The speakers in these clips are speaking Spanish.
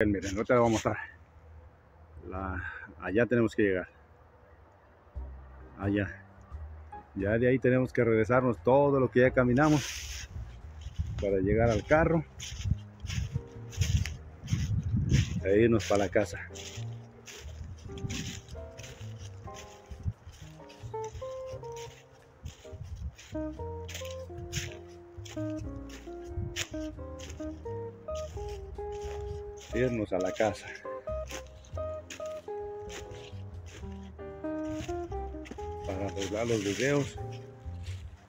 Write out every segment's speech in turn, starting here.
Miren, ahorita les voy a mostrar. La, allá tenemos que llegar. Allá. Ya de ahí tenemos que regresarnos todo lo que ya caminamos para llegar al carro e irnos para la casa. Irnos a la casa. Para arreglar los videos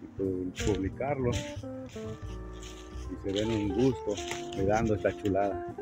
y publicarlos. Y se den un gusto dando esta chulada.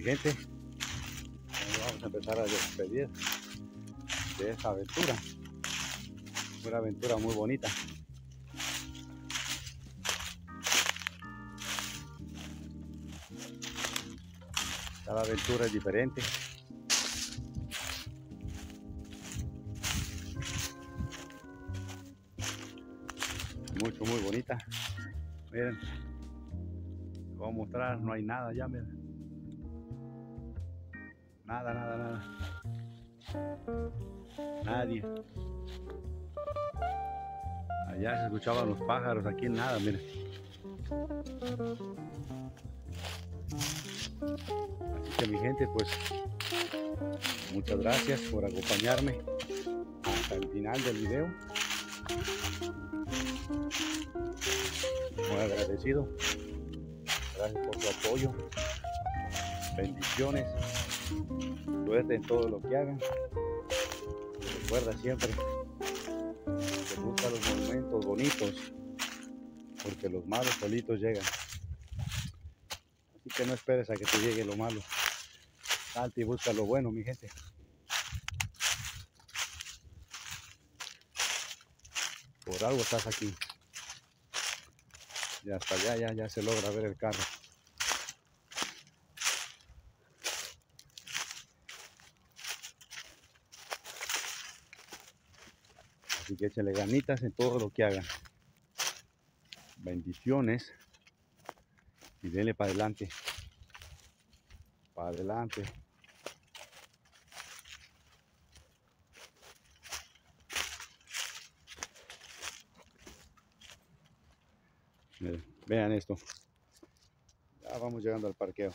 Gente, vamos a empezar a despedir de esta aventura. Una aventura muy bonita. Cada aventura es diferente. Mucho, muy bonita. Miren, les voy a mostrar, no hay nada ya, miren. Nada, nada, nada. Nadie. Allá se escuchaban los pájaros, aquí nada, miren. Así que mi gente, pues muchas gracias por acompañarme hasta el final del video. Muy agradecido. Gracias por su apoyo. Bendiciones. Suerte en todo lo que hagan. Recuerda siempre que busca los momentos bonitos porque los malos solitos llegan. Así que no esperes a que te llegue lo malo. Salte y busca lo bueno, mi gente. Por algo estás aquí. Y hasta allá ya, ya se logra ver el carro. Así que échale ganitas en todo lo que hagan. Bendiciones. Y denle para adelante. Para adelante. Vean esto. Ya vamos llegando al parqueo.